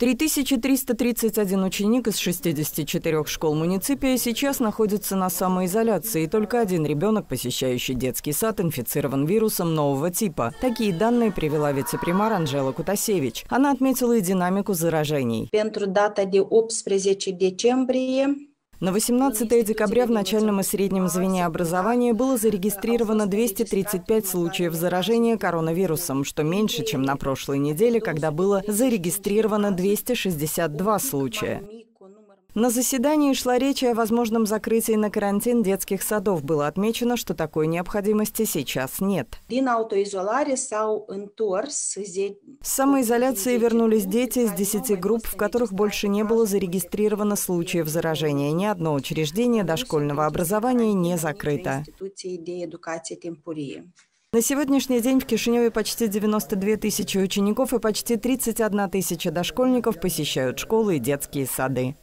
3331 ученик из 64 школ муниципия сейчас находится на самоизоляции, и только один ребенок, посещающий детский сад, инфицирован вирусом нового типа. Такие данные привела вице-премьер Анжела Кутасевич. Она отметила и динамику заражений. Pentru data de 18 decembrie на 18 декабря в начальном и среднем звене образования было зарегистрировано 235 случаев заражения коронавирусом, что меньше, чем на прошлой неделе, когда было зарегистрировано 262 случая. На заседании шла речь о возможном закрытии на карантин детских садов. Было отмечено, что такой необходимости сейчас нет. С самоизоляции вернулись дети из 10 групп, в которых больше не было зарегистрировано случаев заражения. Ни одно учреждение дошкольного образования не закрыто. На сегодняшний день в Кишиневе почти 92 тысячи учеников и почти 31 тысяча дошкольников посещают школы и детские сады.